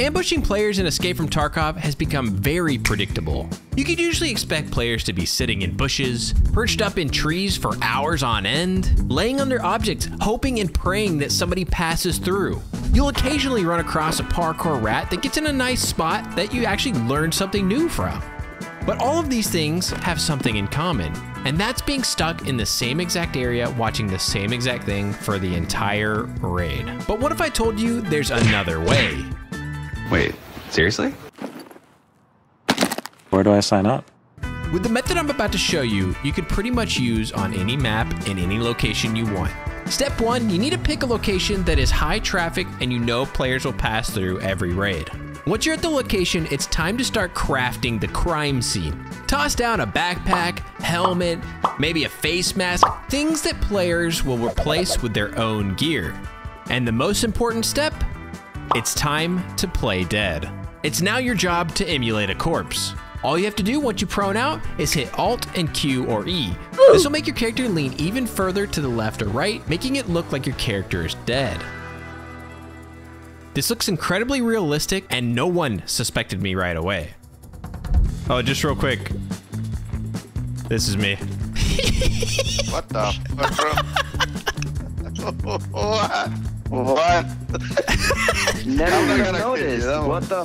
Ambushing players in Escape from Tarkov has become very predictable. You could usually expect players to be sitting in bushes, perched up in trees for hours on end, laying under objects, hoping and praying that somebody passes through. You'll occasionally run across a parkour rat that gets in a nice spot that you actually learn something new from. But all of these things have something in common, and that's being stuck in the same exact area watching the same exact thing for the entire raid. But what if I told you there's another way? Wait, seriously? Where do I sign up? With the method I'm about to show you, you could pretty much use on any map in any location you want. Step one, you need to pick a location that is high traffic and you know players will pass through every raid. Once you're at the location, it's time to start crafting the crime scene. Toss down a backpack, helmet, maybe a face mask, things that players will replace with their own gear. And the most important step, it's time to play dead. It's now your job to emulate a corpse. All you have to do once you prone out is hit Alt and Q or E. This will make your character lean even further to the left or right, making it look like your character is dead. This looks incredibly realistic and no one suspected me right away. Oh, just real quick. This is me. What the fuck, bro? what? What? Never I'm not gonna kill you, noticed. What the?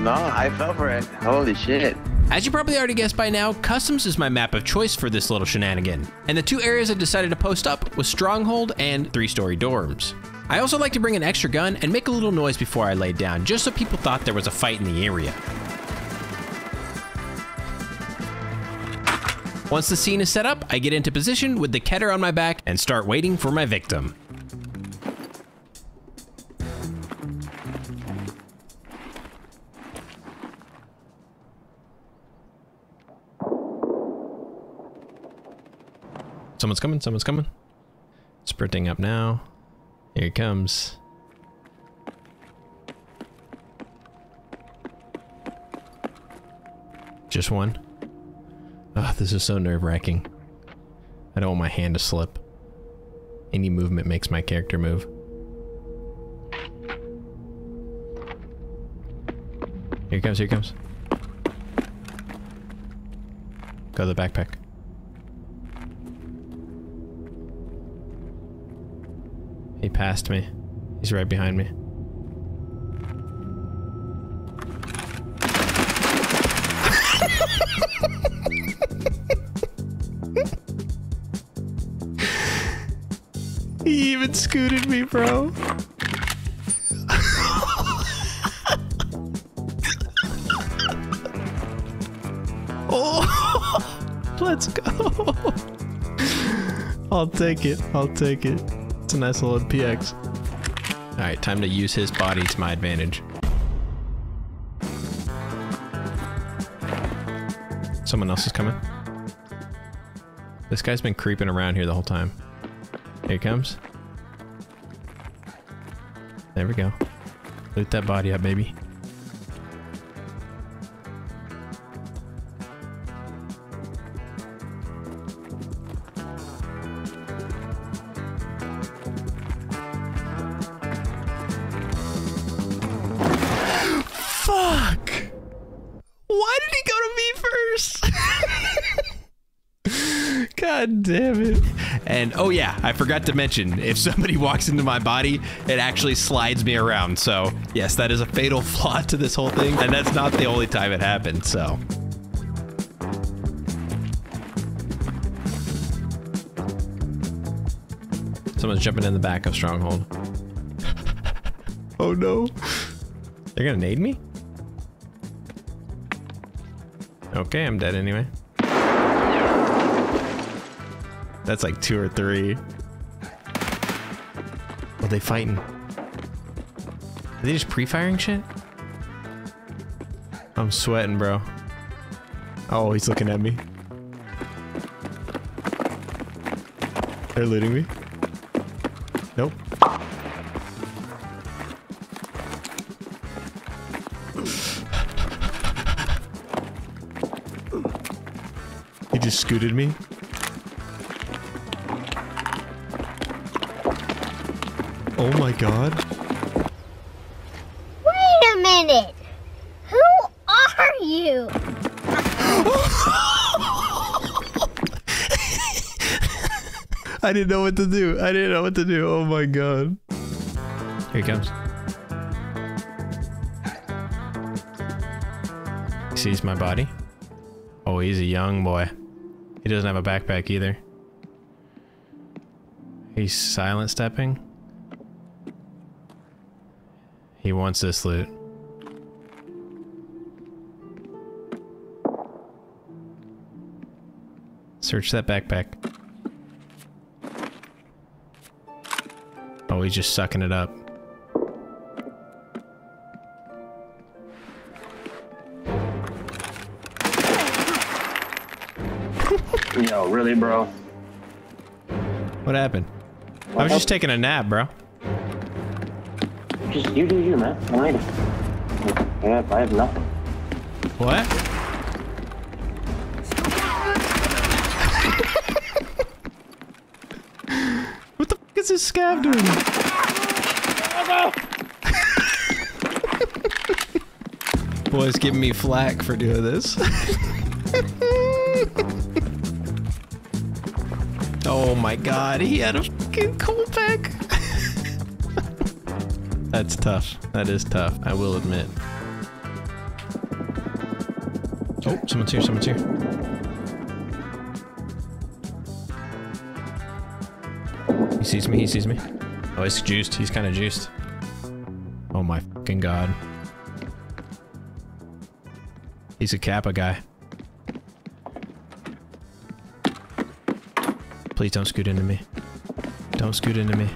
No, I fell for it. Holy shit. As you probably already guessed by now, Customs is my map of choice for this little shenanigan. And the two areas I decided to post up was Stronghold and three-story dorms. I also like to bring an extra gun and make a little noise before I laid down, just so people thought there was a fight in the area. Once the scene is set up, I get into position with the Kedr on my back and start waiting for my victim. Someone's coming, someone's coming. Sprinting up now. Here he comes. Just one. Ah, this is so nerve-wracking. I don't want my hand to slip. Any movement makes my character move. Here he comes, here he comes. Go to the backpack. He passed me. He's right behind me. he even scooted me, bro. oh, let's go. I'll take it. I'll take it. It's a nice little PX. All right, time to use his body to my advantage. Someone else is coming. This guy's been creeping around here the whole time. Here he comes. There we go. Loot that body up, baby. Why did he go to me first? God damn it. And oh yeah, I forgot to mention, if somebody walks into my body, it actually slides me around. So yes, that is a fatal flaw to this whole thing. And that's not the only time it happened, so. Someone's jumping in the back of Stronghold. oh no. They're gonna nade me? Okay, I'm dead anyway. That's like two or three. What are they fighting? Are they just pre-firing shit? I'm sweating, bro. Oh, he's looking at me. They're looting me. Just scooted me. Oh my god. Wait! A minute. Who are you? I didn't know what to do. I didn't know what to do. Oh my god. Here he comes. He sees my body. Oh, he's a young boy. He doesn't have a backpack either. He's silent stepping. He wants this loot. Search that backpack. Oh, he's just sucking it up. Bro? What happened? I was just taking a nap, bro. Just you do you, man. I. Yeah, I have nothing. What? what the f is this scav doing? Boys giving me flack for doing this. oh my god, he had a fucking cold pack. That's tough. That is tough, I will admit. Oh, someone's here, someone's here. He sees me, he sees me. Oh, he's juiced. He's kind of juiced. Oh my fucking god. He's a Kappa guy. Please don't scoot into me. Don't scoot into me.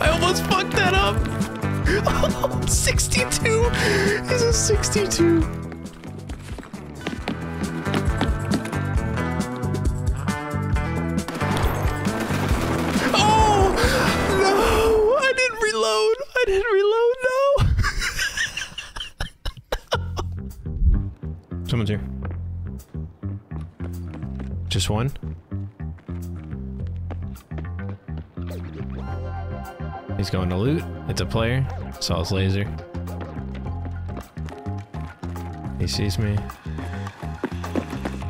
I almost fucked that up. 62. He's a 62. One. He's going to loot. It's a player. Saw his laser. He sees me.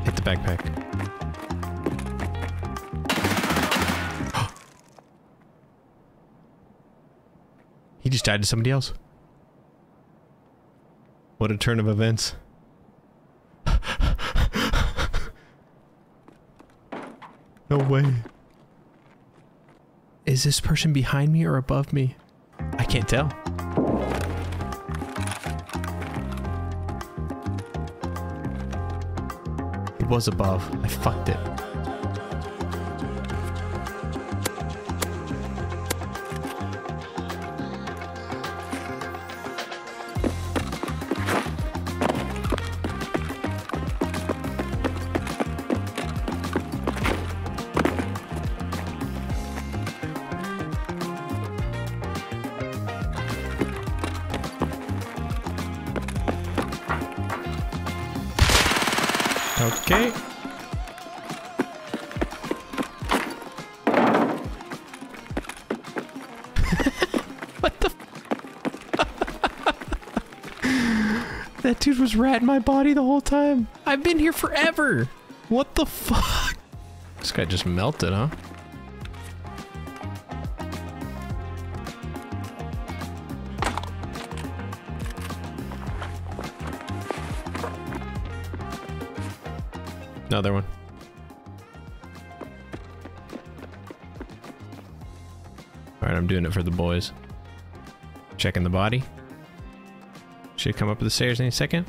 Hit the backpack. he just died to somebody else. What a turn of events. No way. Is this person behind me or above me? I can't tell. It was above. I fucked it. Was ratting my body the whole time. I've been here forever. What the fuck? This guy just melted, huh? Another one. Alright, I'm doing it for the boys. Checking the body. Should come up with the stairs any second.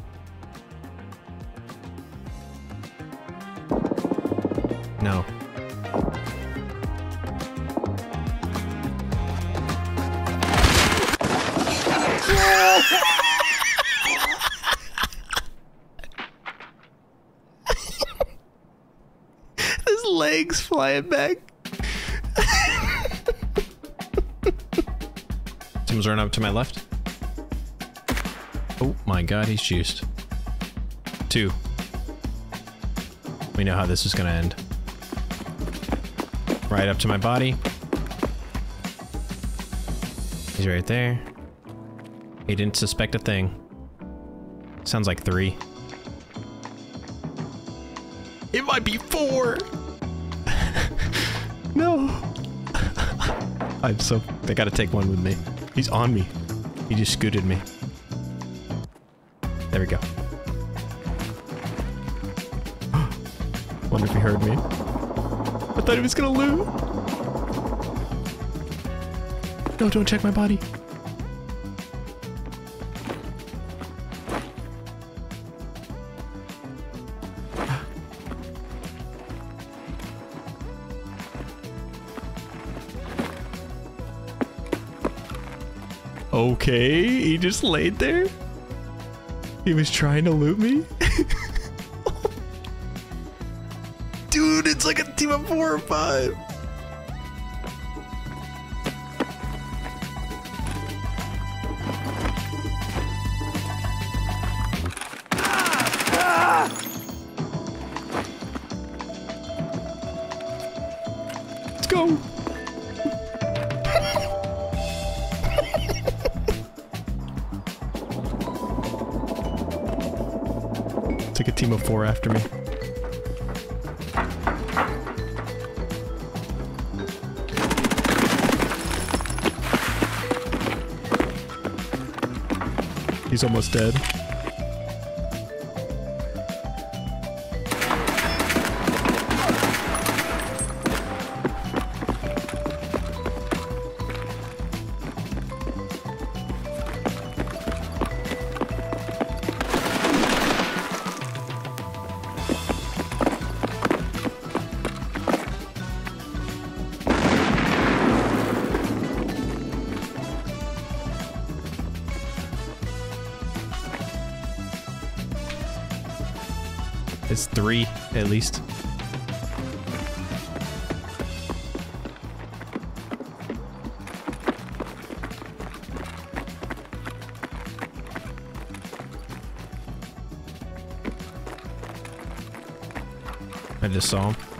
No. His legs flying back. Someone's running up to my left. Oh my god, he's juiced. Two. We know how this is gonna end. Right up to my body. He's right there. He didn't suspect a thing. Sounds like three. It might be four! no! I'm so... I gotta take one with me. He's on me. He just scooted me. There we go. Wonder if he heard me. I thought he was gonna loot. No, don't check my body. Okay, he just laid there. He was trying to loot me. Dude, it's like a team of four or five. Took a team of four after me. He's almost dead. It's three, at least. I just saw him.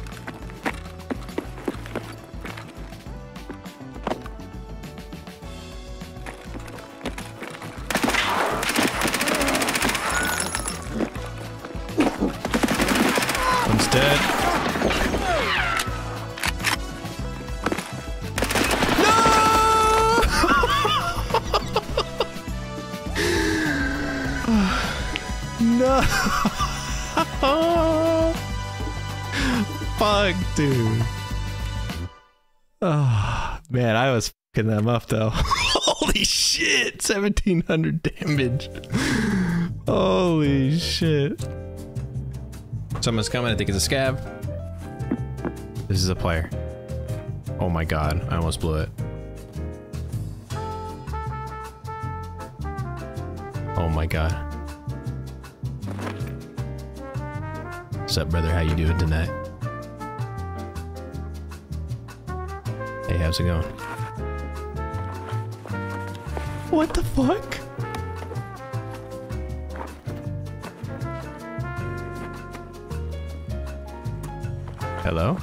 One's dead. No! no! Fuck, dude. Oh, man, I was fucking them up though. Holy shit! 1700 damage. Holy shit. Someone's coming. I think it's a scav. This is a player. Oh my god. I almost blew it. Oh my god. What's up, brother? How you doing tonight? Hey, how's it going? What the fuck? Hello?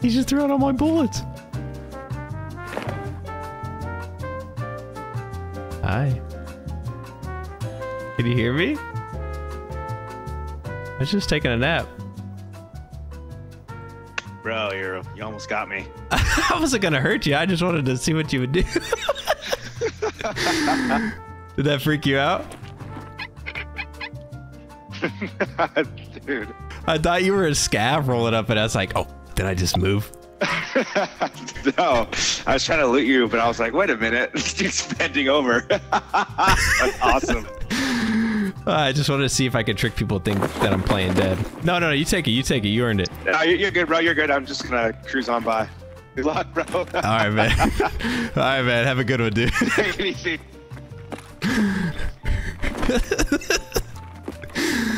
He just threw out all my bullets. Hi. Can you hear me? I was just taking a nap. Bro, you're you almost got me. I wasn't gonna hurt you. I just wanted to see what you would do. Did that freak you out? Dude. I thought you were a scav rolling up, and I was like, "Oh, did I just move?" no, I was trying to loot you, but I was like, wait a minute, this dude's bending over. That's awesome. I just wanted to see if I could trick people to think that I'm playing dead. No, no, no. You take it. You take it. You earned it. No, you're, you're good, bro. You're good. I'm just gonna cruise on by. Good luck, bro. All right, man. All right, man. Have a good one, dude. Take it easy.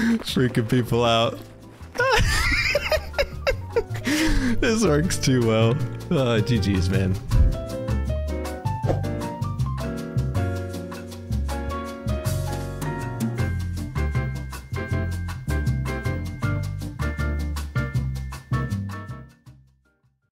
Freaking people out. this works too well. Uh, oh, GG's, man.